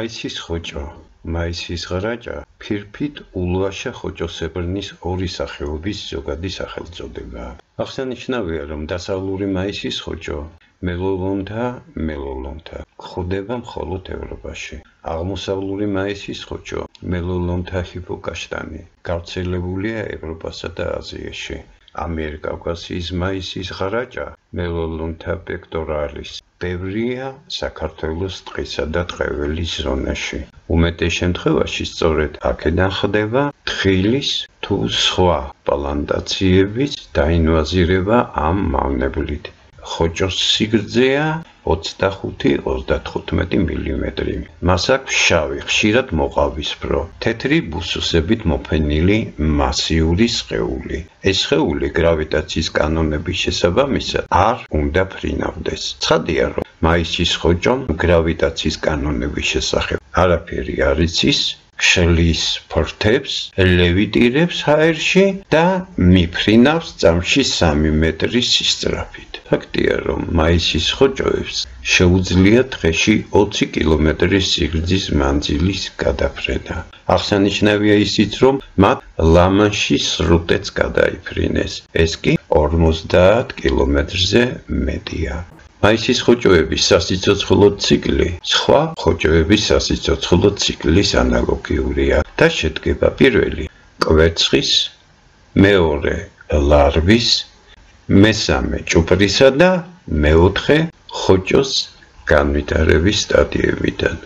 მაისის ხოჭო მაისის ღრაჭა ფირფით ულვაშა ხოჭოსებრნის ორი სახეობის ზოგადი სახელწოდებაა აღსანიშნავია რომ დასავლური მაისის ხოჭო მელოლონთა მელოლონთა ხდება მხოლოდ ევროპაში. აღმოსავლური მაისის ხოჭო მელოლონთა ჰიპოკაშტანი გავრცელებულია ევროპასა და აზიაში. ამიერკავკასიის მაისის ღრაჭა მელოლონთა პექტორალის ბევრია საქართველოს ტყისა და ტყეველის ზონაში. უმეტეს შემთხვევაში სწორედ აქედან ხდება თხილის თუ სხვა პლანტაციების დაინვაზირება ამ მავნებლით. ხოჭოს სიგრძეა 25-35 მმ. მას აქვს შავი, ხშირად მოყავისფრო, თეთრი ბუსუსებით მოფენილი მასიური სხეული. ეს სხეული გრავიტაციის კანონების შესაბამისად არ უნდა ფრინავდეს. ცხადია, რომ მაისის ხოჭომ გრავიტაციის კანონების შესახებ არაფერი არ იცის, შლის ფორთებს, ლევიტირებს ჰაერში და მიფრინავს წამში 3 მეტრის სისწრაფით. ფაქტია, რომ მაისის ხოჭოებს შეუძლია დღეში 20 კილომეტრის სიგრძის მანძილის გადაფრენა. აღსანიშნავია ისიც, რომ მათ ლამანში სრუტეც გადაიფრინეს. ეს კი 50 კილომეტრზე მეტია. მაისის ხოჭოების სასიცოცხლო ციკლი სხვა ხოჭოების სასიცოცხლო ციკლის ანალოგიურია და შედგება პირველი კვერცხის, მეორე ლარვის, მესამე ჭუპრისა და მეოთხე ხოჭოს განვითარების სტადიებიდან.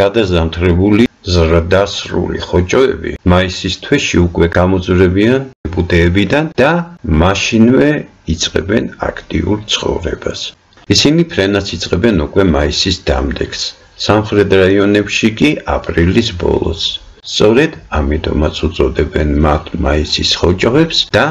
გადაზამთრებული ზრდასრული ხოჭოები მაისის თვეში უკვე გამოძვრებიან ბუდეებიდან და მაშინვე იწყებენ აქტიურ ცხოვრებას. ისინი ფრენას იწყებენ უკვე მაისის დამდეგს, სამხრეთ რაიონებში კი აპრილის ბოლოს. სწორედ ამიტომაც უწოდებენ მათ მაისის ხოჭოებს და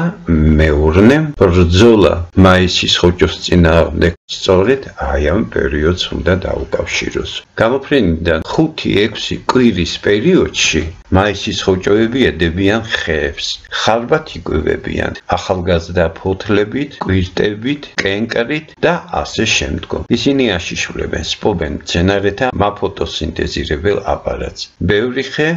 მეურნემ ბრძოლა მაისის ხოჭოს წინააღმდეგ სწორედ აი ამ პერიოდს უნდა დაუკავშიროს. გამოფრენიდან 5-6 კვირის პერიოდში მაისის ხოჭოები ედებიან ხეებს, ხალბათ იკვებებიან ახალგაზრდა ფოთლებით, კვირტებით, კენკრით და ასე შემდგომ. ისინი აშიშვლებენ, სპობენ მცენარეთა მაფოტოსინთეზირებელ აპარატს. ბევრი ხე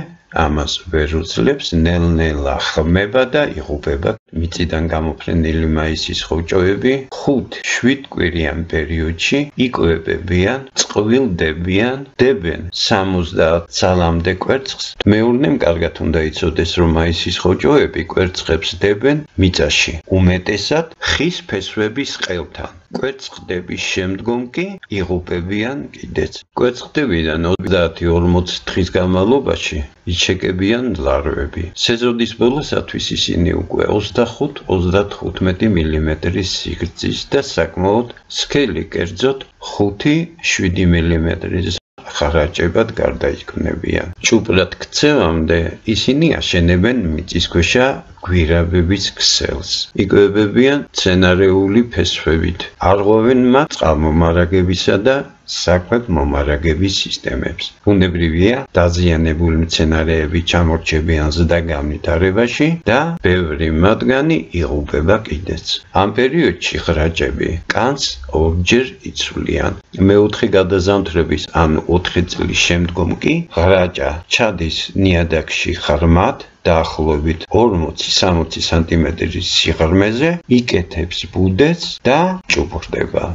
ამას ვერ უძლებს ნელ-ნელა ხმება და იღუპება მიწიდან გამოფრენილი მაისის ხოჭოები 5-7 კვირიან პერიოდში იკვებებიან, წყვილდებიან, დებენ 70 ცალამდე კვერცხს. მეურნემ კარგად უნდა იცოდეს, რომ მაისის ხოჭოები კვერცხებს დებენ მიწაში, უმეტესად ხის ფესვების ყელთან. კვერცხდების შემდგომ კი იღუპებიან კიდეც. კვერცხდებიდან 30-40 დღის განმავლობაში იჩეკებიან ლარვები. სეზონის ბოლოსათვის ისინი უკვე 25-35 მმ-ის სიგრძის და საკმაოდ სქელი, კერძოდ 5-7 მმ-ის ხარაჭებად გარდაიქმნებიან. ჭუპრად ქცევამდე ისინი აშენებენ მიწისქვეშა გვირაბების ქსელს. იკვებებიან ცენარეული ფესვებით. არღვევენ მათ წყალმომარაგებისა და საკვებ მომარაგების სისტემებს. ბუნებრივია დაზიანებული მცენარეები ჩამორჩებიან ზდა განვითარებაში და ბევრი მათგანი იღუპება კიდეც. ამ პერიოდში ხრაჭები კანს ორჯერ იცვლიან. მეოთხე გადაზამთრების ან 4 წლის შემდგომ კი ხრაჭა ჩადის ნიადაგში ხარმად დაახლოებით 40-60 სანტიმეტრის სიღრმეზე იკეთებს ბუდეს და ჭუპრდება.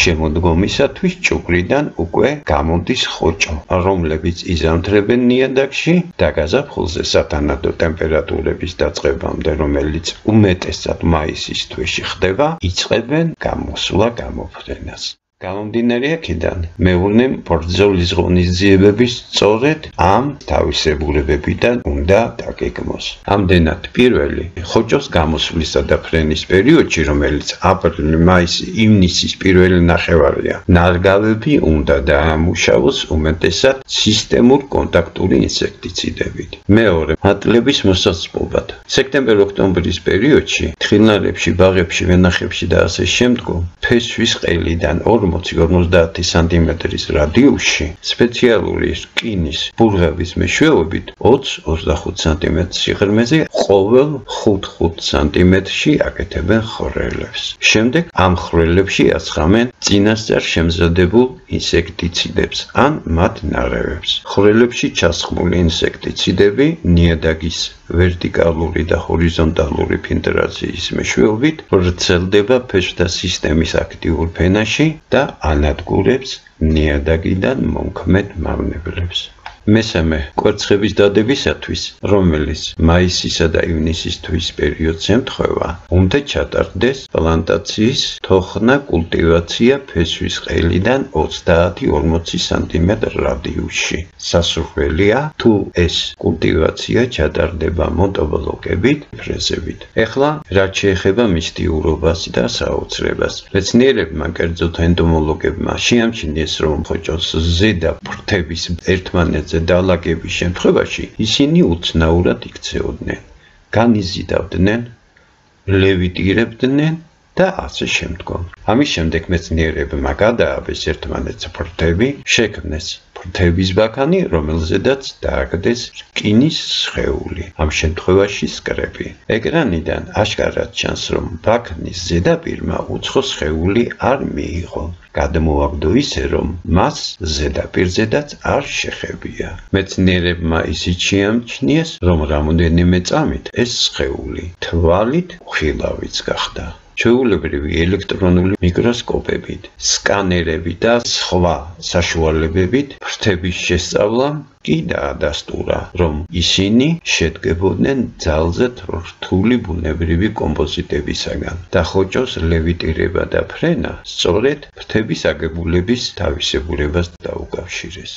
შემოდგომისათვის ჭუპრიდან უკვე გამოდის ხოჭო, რომლებიც იზამთრებენ ნიადაგში და გაზაფხულზე სათანადო ტემპერატურების დაწყებამდე, რომელიც უმეტესად მაისის თვეში ხდება, იწყებენ გამოსვლა გამოფრენას. გამომდინარე აქედან მეურნემ ბრძოლის ღონისძიებების სწორედ ამ თავისებურებებიდან უნდა დაგეგმოს. ამდენად პირველი ხოჭოს გამოსვლისა და ფრენის პერიოდში, რომელიც აპრილ-მაისი, ივნისის პირველი ნახევარია, ნარგავები უნდა დაამუშავოს უმეტესად სისტემურ კონტაქტური ინსექტიციდებით. მეორე მატლების მოსაწყობად. სექტემბერ-ოქტომბრის პერიოდში თხილნარებში, ბაღებში, ვენახებში და ასე შემდგომ ფესვის ყელიდან 2 40-50 სანტიმეტრის რადიუსში სპეციალური სკინის ბურღების მეშვეობით 20-25 სანტიმეტრის სიღრმეზე ყოველ 5-5 სანტიმეტრში აკეთებენ ხვრელებს. შემდეგ ამ ხვრელებში აცხამენ წინასწარ შემზადებულ ინსექტიციდებს ან მათ ნარევებს. ხვრელებში ჩასხმული ინსექტიციდები ნიადაგის ვერტიკალური და ჰორიზონტალური ფილტრაციის მეშვეობით ვრცელდება ფესვთა სისტემის აქტიურ ფენაში და ანადგურებს ნიადაგიდან მომქმედ მავნებლებს. მესამე კვერცხების დადებისათვის, რომელიც მაისისა და ივნისის თვის პერიოდს ემთხვევა, უნდა ჩატარდეს პლანტაციის თოხნა კულტივაცია ფესვის ყელიდან 30-40 სანტიმეტრ რადიუსში. სასურველია, თუ ეს კულტივაცია ჩატარდება მოტობლოკებით, ფრეზებით. ეხლა, რაც შეეხება მისტიურობას და საოცრებას, მეცნიერებმა, კერძოდ ენტომოლოგებმა, შეამჩნიეს, რომ ხოჭოს ზედა ფრთების ერთმანეთს მიწაზე დალაგების შემთხვევაში ისინი უცნაურად იქცეოდნენ, განიზიდავდნენ, ლევიტირებდნენ და ასე შემდგომ. ამის შემდეგ მეცნიერებმა გადააბეს ერთმანეთს ფრთები, შექმნეს ფრთების ბაქანი, რომელზედაც დააგდეს რკინის სხეული, ამ შემთხვევაში სკრები. ეკრანიდან აშკარად ჩანს, რომ ბაქნის ზედაპირმა უცხო სხეული არ მიიღო. გადმოაგდო ისე, რომ მას ზედაპირზედაც არ შეხებია. მეცნიერებმა ისიც შეამჩნიეს, რომ რამოდენიმე წამით ეს სხეული თვალით ხილავიც გახდა. ჩვეულებრივი ელექტრონული მიკროსკოპებით, სკანერებით და სხვა საშუალებებით ფრთების შესწავლამ კი დაადასტურა, რომ ისინი შედგებოდნენ ძალზედ რთული ბუნებრივი კომპოზიტებისაგან და ხოჭოს ლევიტირება და ფრენა სწორედ ფრთების აგებულების თავისებურებას დაუკავშირეს.